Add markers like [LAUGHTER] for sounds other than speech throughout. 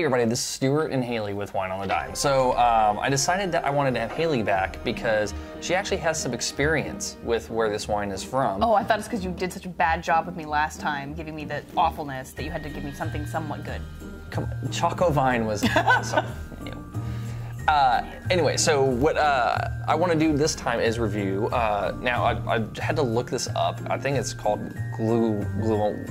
Hey everybody, this is Stuart and Haley with Wine on the Dime. So um, I decided that I wanted to have Haley back because she actually has some experience with where this wine is from. Oh, I thought it's because you did such a bad job with me last time, giving me the awfulness that you had to give me something somewhat good. Come on, Choco Vine was [LAUGHS] awesome. Uh, anyway, so what uh, I want to do this time is review. Uh, now I, I had to look this up. I think it's called glue glue.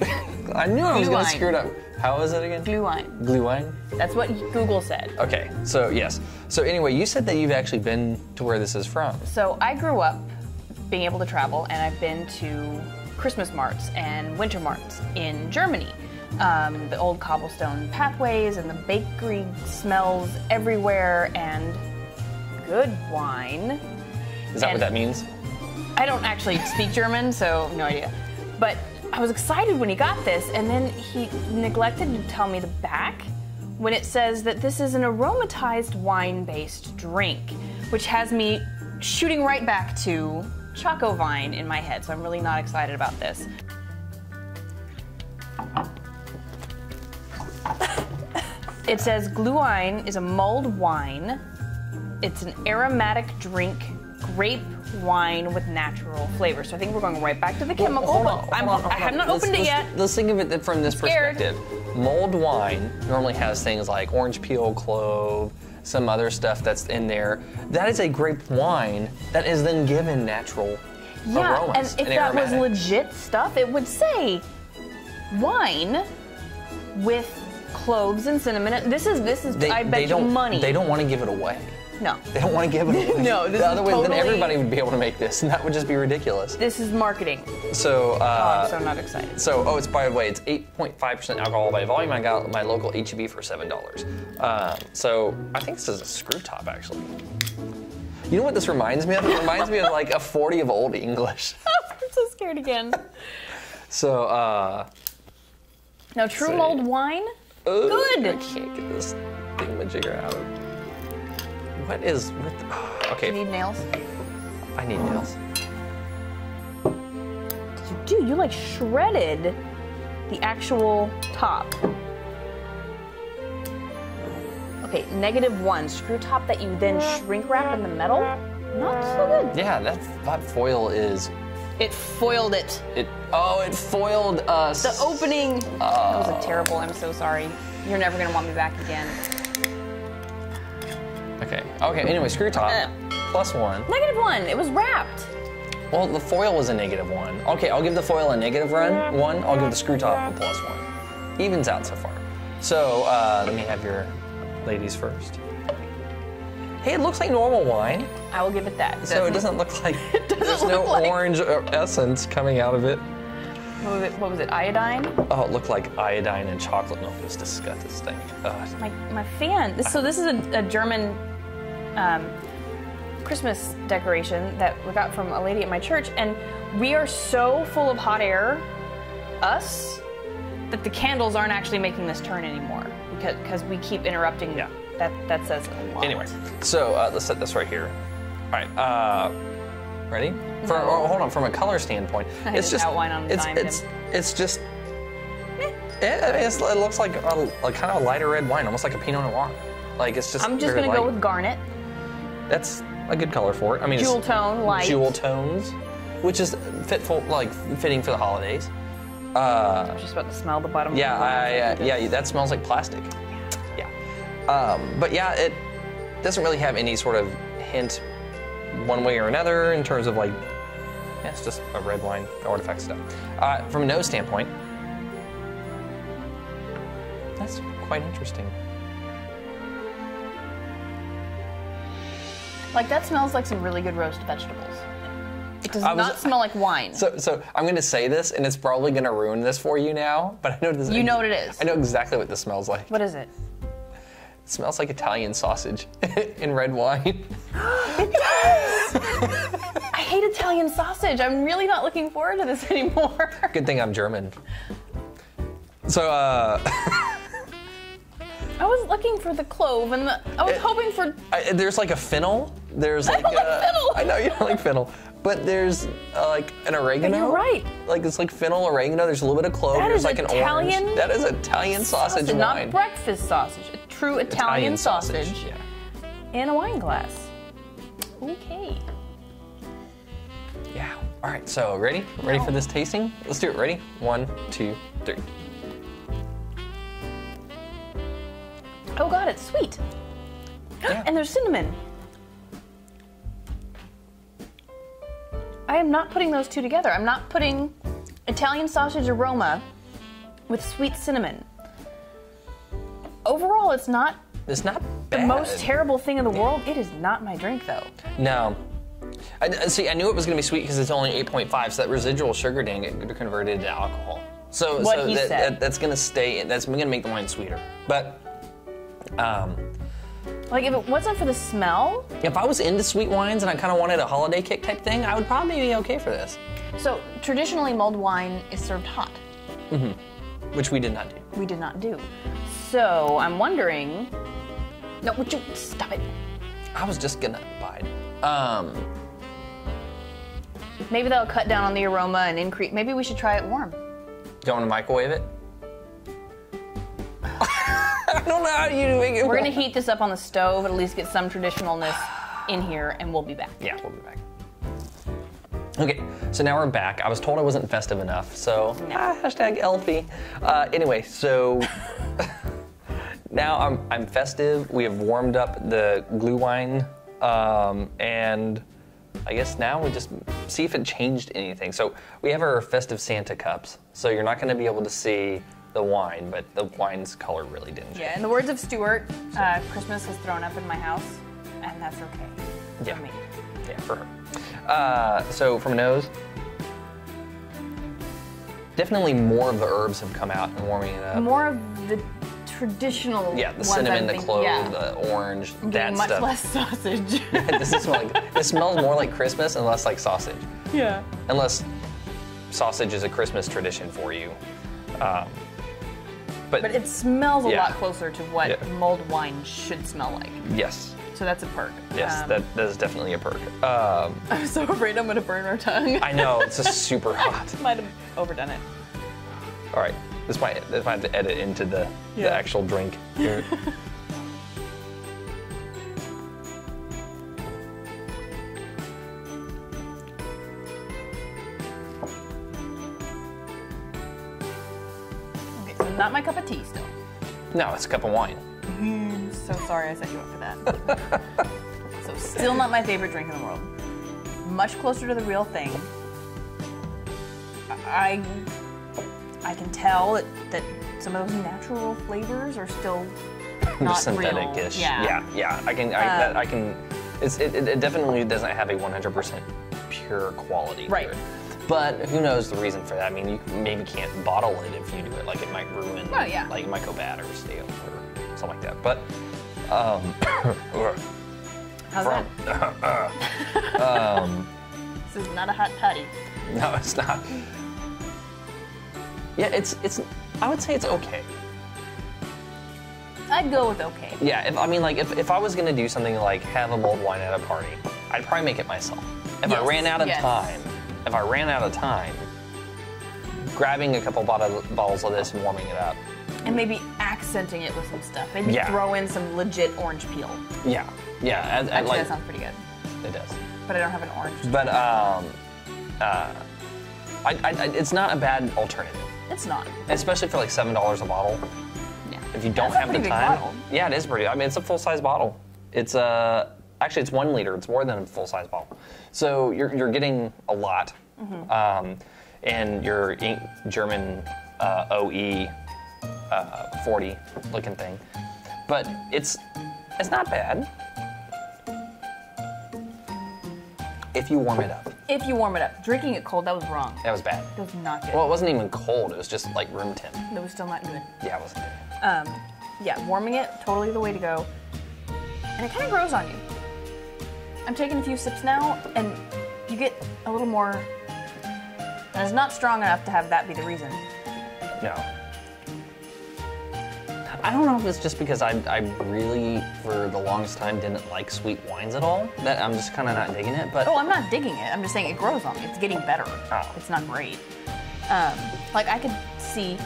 [LAUGHS] I knew I was gonna screw it up. How is it again? Blue wine. Glue wine. That's what Google said. Okay, so yes. So anyway, you said that you've actually been to where this is from. So I grew up being able to travel, and I've been to Christmas marts and winter marts in Germany. Um, the old cobblestone pathways and the bakery smells everywhere, and good wine. Is that what that means? I don't actually speak German, so no idea. But I was excited when he got this, and then he neglected to tell me the back when it says that this is an aromatized wine based drink, which has me shooting right back to Choco Vine in my head, so I'm really not excited about this. [LAUGHS] It says Glühwein is a mulled wine. It's an aromatic drink, grape wine with natural flavor. So I think we're going right back to the chemical. Hold on, but I'm, hold on, I hold have not Let's- opened it let's- yet. Let's think of it from this perspective. Mulled wine normally has things like orange peel, clove, some other stuff that's in there. That is a grape wine that is then given natural Yeah, aromas and if that was legit stuff, it would say wine with cloves and cinnamon. This is this is. they, I bet you money. They don't want to give it away. No, They don't want to give it away. [LAUGHS] No, this the other way, then everybody would be able to make this, and that would just be ridiculous. this is marketing. So, Oh, uh, I'm so not excited. So, oh, it's by the way, it's 8.5% alcohol by volume. I got my local HEB for seven dollars. Um, so, I think this is a screw top actually. You know what this reminds me of? It reminds me of like a 40 of Old English. [LAUGHS] I'm so scared again. [LAUGHS] So, uh, Now, true See. mulled wine. ugh, Good. I can't get this thingamajigger out. What is with? [SIGHS] You okay, need nails. I need nails. Dude, you like shredded the actual top. Okay, negative one. Screw top that you then shrink wrap in the metal. Not so good. Yeah, that that foil is It foiled it. it. Oh, it foiled us. The opening. Oh. that was a terrible. I'm so sorry. You're never gonna want me back again. Okay. Okay. Anyway, screw top Uh. plus one. Negative one. It was wrapped. Well, the foil was a negative one. Okay, I'll give the foil a negative run one. I'll give the screw top a plus one. Evens out so far. So uh, let me have your ladies first. Hey, it looks like normal wine, I will give it that. so it doesn't look [LAUGHS] like there's no look like- orange essence coming out of it. What was it? What was it? Iodine. Oh, it looked like iodine and chocolate milk. It was disgusting. Ugh. my, my fan. This, so this is a, a German um, Christmas decoration that we got from a lady at my church, and we are so full of hot air, us, that the candles aren't actually making this turn anymore because because we keep interrupting. Yeah. That that says a lot. Anyway, so uh, let's set this right here. All right. Uh, ready? For, No. oh, hold on. From a color standpoint, [LAUGHS] I it's just outline on the it's it's it's just. Yeah, it's, it looks like a, a kind of a lighter red wine, almost like a Pinot Noir. Like it's just. I'm just gonna go with garnet, That's a good color for it. I mean, jewel tone, light. jewel tones, which is fitful, like fitting for the holidays. Uh, I'm just about to smell the bottom. yeah, of the I, uh, yeah, that smells like plastic. Yeah. Um, but yeah, it doesn't really have any sort of hint one way or another in terms of like, yeah, it's just a red wine artifact stuff. Uh, from a nose standpoint, that's quite interesting. Like that smells like some really good roast vegetables. It does I was- not smell like wine. So, so I'm going to say this, and it's probably going to ruin this for you now. But I know this. You know what it is. I know exactly what this smells like. what is it? It smells like Italian sausage [LAUGHS] in red wine. [GASPS] I hate Italian sausage. I'm really not looking forward to this [LAUGHS] anymore. Good thing I'm German. So, uh, [LAUGHS] I was looking for the clove and the. I was It- hoping for. I, there's like a fennel. There's I like, don't like uh, fennel. I know you don't like fennel, but but there's uh, like an oregano. you're right. Like it's like fennel oregano. There's a little bit of clove. That there's is like an Italian orange. That is Italian sausage, wine. not breakfast sausage. A true Italian, sausage, Yeah. in a wine glass. Okay. Yeah. All right. So ready? Ready for this tasting? Let's do it. Ready? One, two, three. Oh god, it's sweet. Yeah. And there's cinnamon. I am not putting those two together. I'm not putting Italian sausage aroma with sweet cinnamon. Overall, it's not It's not the most terrible thing in the world. It is not my drink though. No. I, see, I knew it was going to be sweet because it's only 8.5, so that residual sugar didn't get converted to alcohol. So, so that, that- that's going to stay. That's going to make the wine sweeter. But um, Like if it wasn't for the smell, if I was into sweet wines and I kind of wanted a holiday kick type thing, I would probably be okay for this, so traditionally mulled wine is served hot. Mm hmm which we did not do. We did not do. So I'm wondering. No, would you stop it? I was just gonna bide. Um, Maybe that'll cut down on the aroma and increase. Maybe we should try it warm. do you want to microwave it? I don't know how you make it. We're gonna heat this up on the stove, and at least get some traditionalness in here, and we'll be back. Yeah, we'll be back. Okay, so now we're back. I was told I wasn't festive enough, so ah, hashtag Elfie. Uh, anyway, so [LAUGHS] now I'm I'm festive. We have warmed up the glue wine, um, and I guess now we just see if it changed anything. So we have our festive Santa cups. So you're not going to be able to see the wine, but the wine's color really didn't change. Yeah, in the words of Stuart, uh, Christmas has thrown up in my house, and that's okay. Yeah. For me. Yeah, for her. Uh, so from a nose, definitely more of the herbs have come out and warming it up. More of the traditional. yeah, the cinnamon, the clove, yeah. the orange, I'm that much stuff. less sausage. [LAUGHS] this, is like, this smells more like Christmas and less like sausage. yeah. Unless sausage is a Christmas tradition for you. Um, but, But it smells a Yeah. lot closer to what Yeah. mulled wine should smell like. yes, So that's a perk. yes, Um, that, that is definitely a perk. Um, [LAUGHS] I'm so afraid I'm gonna burn our tongue. I know, it's just super [LAUGHS] hot. might have overdone it. All right, this might, this might have to edit into the, Yeah. the actual drink. [LAUGHS] not my cup of tea still. no, it's a cup of wine. So sorry I set you up for that. [LAUGHS] so still not my favorite drink in the world. Much closer to the real thing. I I can tell that, that some of those natural flavors are still [LAUGHS] not synthetic real. ish. Yeah. yeah, yeah. I can, I, Um, that, I can. It's, it, it definitely doesn't have a 100% pure quality. Right. But who knows the reason for that? I mean, you maybe can't bottle it if you do it. Like it might ruin. Oh, yeah. Like it might go bad or stale or something like that. But. Um, [COUGHS] How's from, that? [COUGHS] This is not a hot toddy. no, it's not. Yeah, it's it's. I would say it's okay. I'd go with okay. Yeah, if, I mean, like, if, if I was gonna do something like have a mulled wine at a party, I'd probably make it myself. If I ran out of yes. time, if I ran out of time, grabbing a couple bottle, bottles of this and warming it up. And maybe accenting it with some stuff. Maybe Yeah. throw in some legit orange peel. Yeah, yeah, and, and Actually, like that sounds pretty good. it does. But I don't have an orange. But um, uh, I, I, I- it's not a bad alternative, It's not. especially for like seven dollars a bottle. Yeah. If you don't That's a have the pretty big time, bottle. yeah, it is pretty. I mean, it's a full size bottle. It's uh, actually it's one liter. It's more than a full size bottle. So you're you're getting a lot, Mm-hmm. um, and your ink, German uh, OE uh, 40 looking thing, but it's it's not bad if you warm it up. If you warm it up. Drinking it cold, that was wrong. That was bad. That was not good. Well, it wasn't even cold. It was just like room temp. that was still not good. Yeah, it wasn't good. Um, yeah, warming it, totally the way to go. And it kind of grows on you. I'm taking a few sips now, and you get a little more. And it's not strong enough to have that be the reason. No. I don't know if it's just because I, I really, for the longest time, didn't like sweet wines at all. That I'm just kind of not digging it. But Oh, I'm not digging it. I'm just saying it grows on me. It's getting better. Oh. It's not great. Um, like I could see,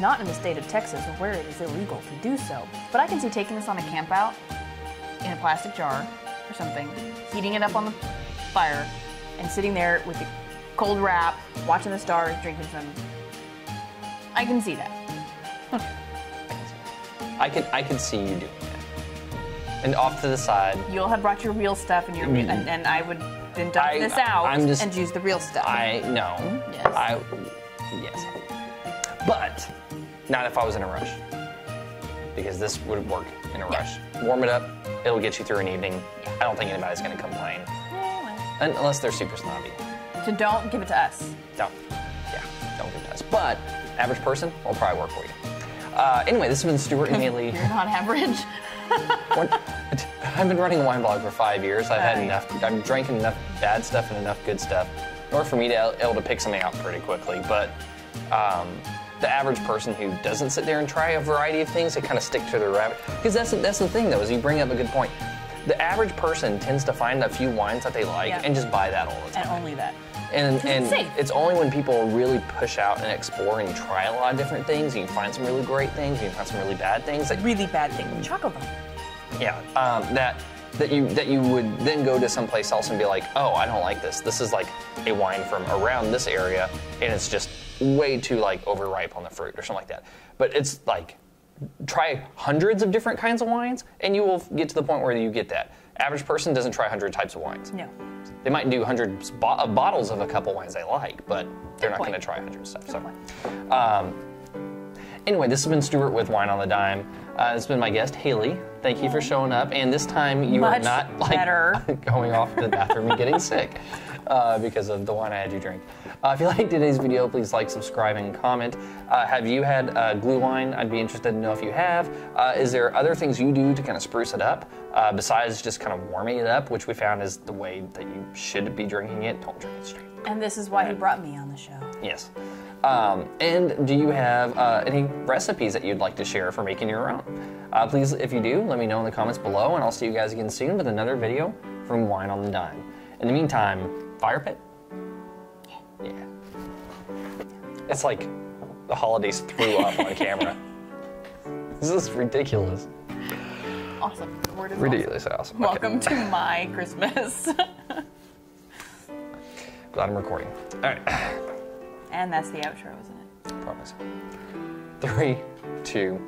not in the state of Texas where it is illegal to do so, but I can see taking this on a campout in a plastic jar or something, heating it up on the fire, and sitting there with the cold wrap, watching the stars, drinking some. I can see that. I can I could see you doing it. And off to the side, You'll have brought your real stuff, and your mm-hmm. and, and I would then dump I- this out I'm just- and use the real stuff. I know. Yes. I yes. But not if I was in a rush. Because this would work in a Yeah. rush. Warm it up, it'll get you through an evening. I don't think anybody's gonna complain. Yeah, Unless they're super snobby. So don't give it to us. Don't. Yeah, don't give it to us. But average person will probably work for you. Uh, anyway, this has been Stuart and Haley. [LAUGHS] You're not average. [LAUGHS] I've been running a wine blog for five years. I've had enough. I've drank enough bad stuff and enough good stuff, in order for me to able to pick something out pretty quickly. But um, the average person who doesn't sit there and try a variety of things, they kind of stick to their rabbit. Because that's the, that's the thing, though, is you bring up a good point. The average person tends to find a few wines that they like Yeah. and just buy that all the time. and only that. And, it's and safe. it's only when people really push out and explore and try a lot of different things, and you find some really great things, you find some really bad things Like, Really bad thing. Choco Bone. yeah, um, that that you that you would then go to someplace else and be like, oh, I don't like this. This is like a wine from around this area, and it's just way too like overripe on the fruit or something like that. But it's like try hundreds of different kinds of wines, and you will get to the point where you get that. Average person doesn't try hundred types of wines. No. They might do hundreds bo- of bottles of a couple wines they like, but they're not going to try hundred stuff. So. Um, anyway, this has been Stuart with Wine on the Dime. Uh, it's been my guest Haley. Thank you for showing up, and this time you Much are not like [LAUGHS] going off to the bathroom and getting sick uh, because of the wine I had you drink. Uh, if you liked today's video, please like, subscribe, and comment. Uh, have you had uh, glue wine? I'd be interested to know if you have. Uh, is there other things you do to kind of spruce it up uh, besides just kind of warming it up, which we found is the way that you should be drinking it? Don't drink it straight. And this is why he brought me on the show. Yes. Um, and do you have uh, any recipes that you'd like to share for making your own? Uh, please, if you do, let me know in the comments below, and I'll see you guys again soon with another video from Wine on the Dime. In the meantime, fire pit? Yeah. It's like the holidays threw up on [LAUGHS] camera. This is ridiculous. Awesome. The word is Ridiculous awesome. awesome. Okay. Welcome to my Christmas. [LAUGHS] Glad I'm recording. All right. and that's the outro, isn't it? Promise. Three, two,